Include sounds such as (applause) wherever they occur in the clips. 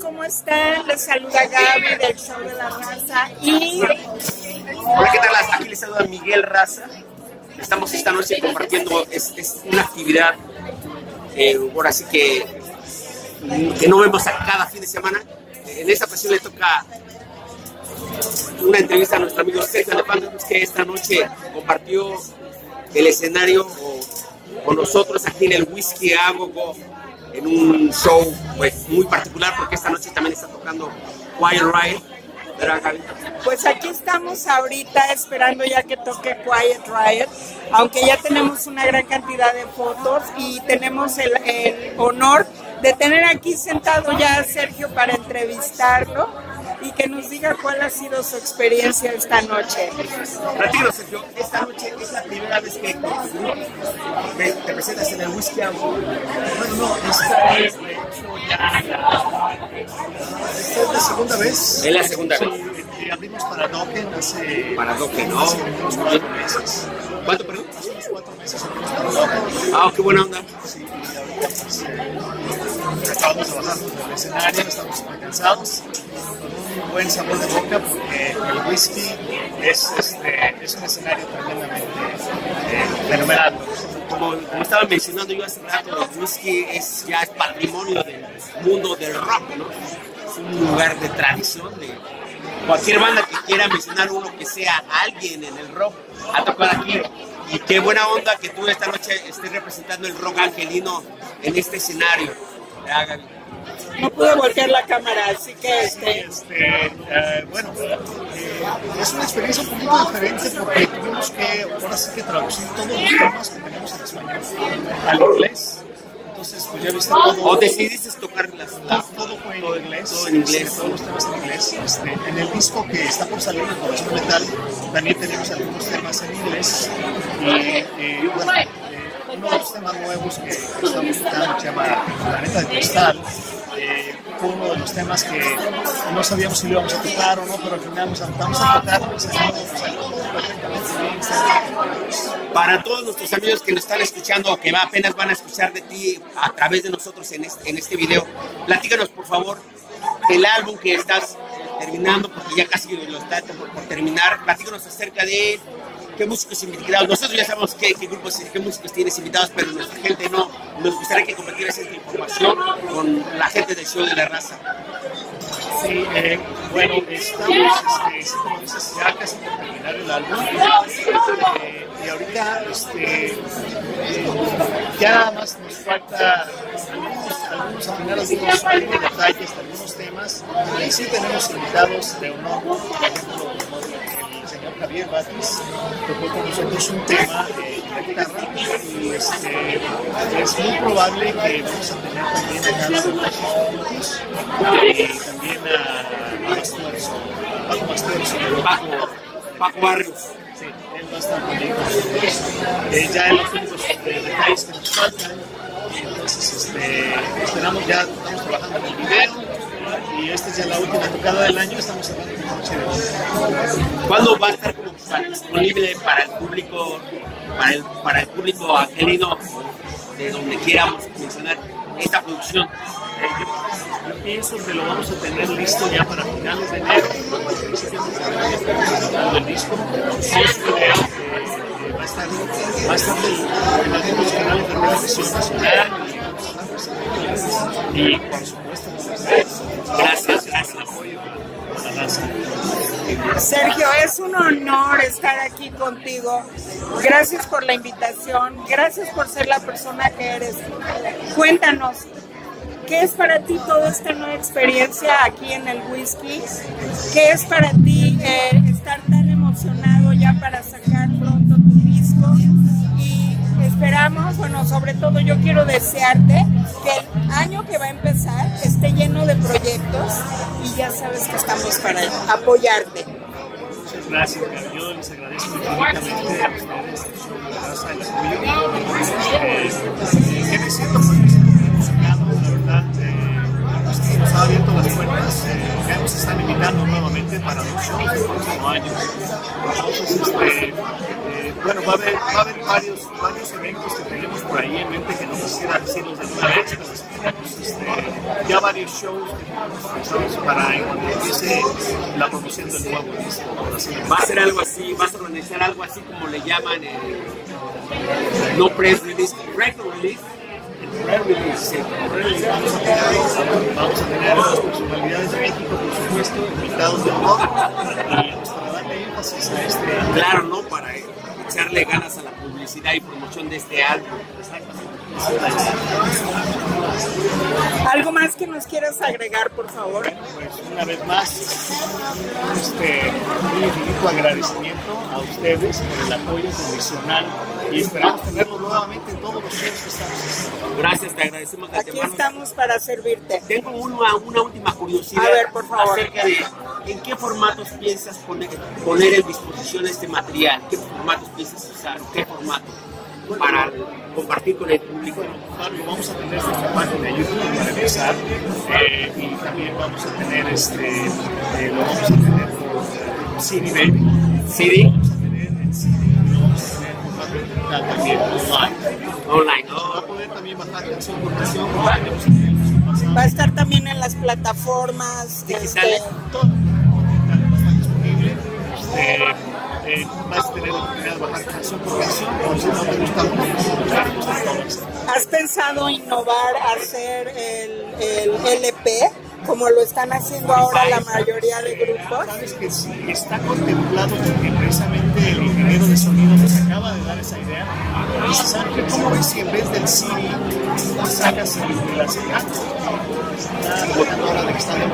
¿cómo están? Les saluda Gaby del Show de la Raza y... Hola, ¿qué tal? Aquí les saluda Miguel Raza. Estamos esta noche compartiendo es, una actividad, eh, que, que no vemos a cada fin de semana. En esta ocasión le toca una entrevista a nuestro amigo Sergio Alejandro, que esta noche compartió el escenario con nosotros aquí en el Whisky Agogo en un show pues muy particular porque esta noche también está tocando Quiet Riot. Pues aquí estamos ahorita esperando ya que toque Quiet Riot, aunque ya tenemos una gran cantidad de fotos y tenemos el, el honor de tener aquí sentado ya a Sergio para entrevistarlo y que nos diga cuál ha sido su experiencia esta noche. Platícanos, Sergio, esta noche es la primera vez que te, te presentas en el Whisky House. Bueno, no, esta es de hecho ya, ya. Esta es la segunda vez. Es la segunda vez. Sí, abrimos para Dokken hace. Para Dokken, ¿no? Hace unos cuatro meses. ¿Cuánto, perdón? Hace unos cuatro meses abrimos para Dokken. Ah, qué buena onda. Sí, y ahorita pues, eh, acabamos de bajar del escenario, estamos muy cansados, un buen sabor de boca porque el whisky es, este, es un escenario tremendamente eh, fenomenal. Como, estaba mencionando yo hace rato, el whisky es ya patrimonio del mundo del rock, ¿no? Es un lugar de tradición, cualquier banda que quiera mencionar uno que sea alguien en el rock, ha tocado aquí. Y qué buena onda que tú esta noche estés representando el rock angelino en este escenario. No pude voltear la cámara, así que Sí, este, este, eh, bueno, eh, es una experiencia un poquito diferente porque tuvimos que, ahora sí que traducir todos los temas que tenemos en español al inglés. Entonces, pues ya viste todo. ¿O decidiste tocar las, todo, todo fue en inglés, Todo en inglés. este, todos los temas en inglés. Este, en el disco que está por salir, el Corazón Metal, también tenemos algunos temas en inglés. Y eh, bueno, uno de los temas nuevos que, estamos tocando se llama Planeta de Cristal. Eh, fue uno de los temas que no sabíamos si lo íbamos a tocar o no, pero al final nos aventamos a tocar salió- Para todos nuestros amigos que nos están escuchando o que apenas van a escuchar de ti a través de nosotros en este, en este video, platícanos por favor del álbum que estás terminando, porque ya casi lo está por, por terminar. Platícanos acerca de él, qué músicos invitados. Nosotros ya sabemos qué, qué grupos, qué músicos tienes invitados, pero nuestra gente no. Nos gustaría que compartieras esta información con la gente del show de la raza. Sí, eh, bueno, estamos, este, ya casi por terminar el álbum. Eh, y ahorita, este, ya más nos falta algunos, afinar algunos, algunos detalles, algunos temas. Y sí tenemos invitados de honor, por ejemplo, Javier Batis, tocó con nosotros un tema eh, en la guitarra. Y este, es muy probable que vamos a tener también acá la juntos y también a Paco sí, él va a estar conmigo. Eh, ya en los únicos detalles que nos faltan, entonces este, esperamos ya, trabajando en el video, y esta es ya la última tocada del año, estamos hablando de noche. ¿Cuándo va a estar como disponible para el público, para el, para el público de donde quieramos mencionar esta producción? Yo, pienso que lo vamos a tener listo ya para finales de enero, el disco. Va a estar, va a estar en, algunos canales de televisión nacional y, por supuesto, pues, Gracias, gracias. Sergio, es un honor estar aquí contigo. Gracias por la invitación, gracias por ser la persona que eres. Cuéntanos, ¿qué es para ti toda esta nueva experiencia aquí en el whisky? ¿Qué es para ti eh, estar tan emocionado ya para sacar pronto tu disco? Esperamos, bueno, sobre todo yo quiero desearte que el año que va a empezar esté lleno de proyectos y ya sabes que estamos para apoyarte. Muchas gracias, Gaby. Yo les agradezco infinitamente a ustedes, el apoyo. Eh, ¿Qué me siento? Pues me siento muy. Que ha abierto las puertas. Eh, ya nos están invitando nuevamente para dos shows el próximo año. Entonces, este, eh, bueno, va a haber, va a haber varios, varios eventos que tenemos por ahí en mente que no quisiera decirlos de una vez, pero este, ya varios shows para cuando empiece la promoción del nuevo disco. Va a ser algo así, vas a organizar algo así como le llaman eh, no press release, record release. Release, vamos, a tener, vamos a tener las personalidades de México, por supuesto, invitados de y pues, para darle énfasis a este. Claro, ¿no? Para echarle ganas a la publicidad y promoción de este álbum. ¿Algo más que nos quieras agregar, por favor? Pues una vez más, este, un infinito agradecimiento a ustedes por el apoyo condicional y esperamos tenerlo nuevamente en todos los shows que estamos haciendo. Gracias, te agradecemos de Aquí antemano. estamos para servirte. Tengo una, una última curiosidad A ver, por favor. acerca de en qué formatos piensas poner, poner en disposición este material, qué formatos piensas usar, qué formato para compartir con el público. Pablo, vamos a tener este formato de YouTube para empezar eh, y también vamos a tener este, eh, lo vamos a tener por CD Baby. CD, Vamos a tener en CD lo vamos a tener en formato digital también online. online, Va a estar también en las plataformas Digitales. este, Todo disponible. Este, eh, vas a tener la oportunidad de bajar canción por canción, por si no te gusta todas. ¿Has pensado innovar, hacer el, el LP como lo están haciendo ahora la mayoría de grupos? Sabes que sí, está contemplado porque precisamente el ingeniero de sonido nos acaba de dar esa idea. ¿sabes qué? ¿Cómo ves si en vez del CD sacas el? Está botadora de que está de.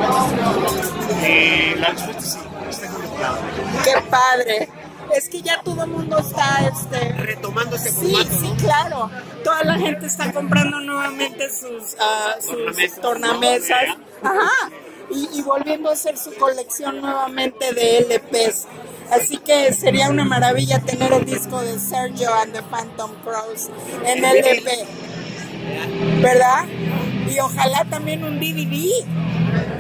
Eh, la respuesta es sí, está contemplado. ¡Qué padre! Es que ya todo el mundo está este, Retomando ese Sí, formato, sí, ¿no? claro. Toda la gente está comprando nuevamente sus, ah, sus Tornamesas. tornamesas. Ajá. Y, y volviendo a hacer su colección nuevamente de LPs. Así que sería una maravilla tener el disco de Sergio and the Phantom Crows en LP. ¿Verdad? Y ojalá también un DVD.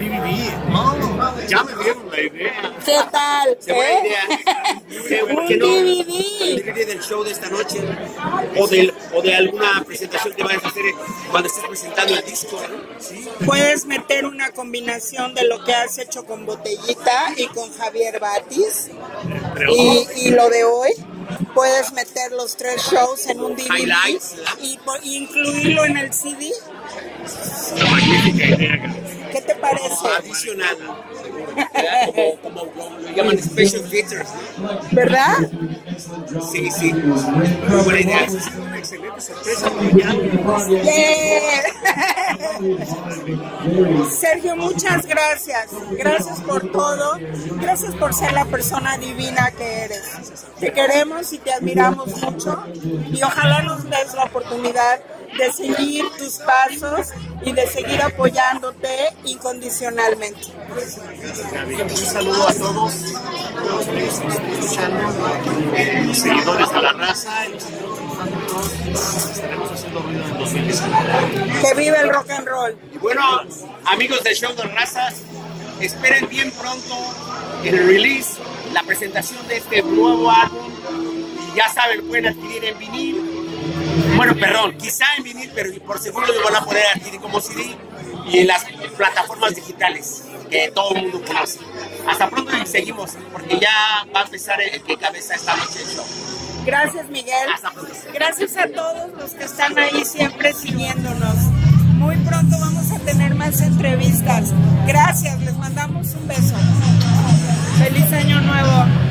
DVD. No, ya me dieron la idea. ¿Qué tal? Se buena eh? idea. ¿Por qué no? DVD. El DVD del show de esta noche o, del, o de alguna presentación que vayas a hacer cuando estés presentando el disco. ¿no? Sí. Puedes meter una combinación de lo que has hecho con Botellita y con Javier Batis y, y lo de hoy. Puedes meter los tres shows en un DVD Highlights, y incluirlo en el CD. una magnífica idea. ¿Qué te parece? Adicional. ¿verdad? Como, como lo, lo llaman special features. ¿Verdad? Sí, sí. Muy buena idea. Una excelente sorpresa. Yeah. (laughs) Sergio, muchas gracias. Gracias por todo. Gracias por ser la persona divina que eres. Te queremos y te admiramos mucho. Y ojalá nos des la oportunidad de seguir tus pasos y de seguir apoyándote incondicionalmente. Un saludo a todos los que están escuchando, los seguidores de la raza y los de. Estaremos haciendo ruido en 2019. Que vive el rock and roll. Y bueno, amigos del show de razas, esperen bien pronto el release la presentación de este nuevo álbum. Y ya saben, pueden adquirir en vinil. Bueno, perdón, quizá en vinil, pero por seguro lo van a poder adquirir como CD y en las plataformas digitales que todo el mundo conoce. Hasta pronto y seguimos, porque ya va a empezar el que cabeza esta noche el show. Gracias, Miguel. Hasta pronto. Gracias a todos los que están ahí siempre siguiéndonos. Muy pronto vamos a tener más entrevistas. Gracias, les mandamos un beso. Feliz año nuevo.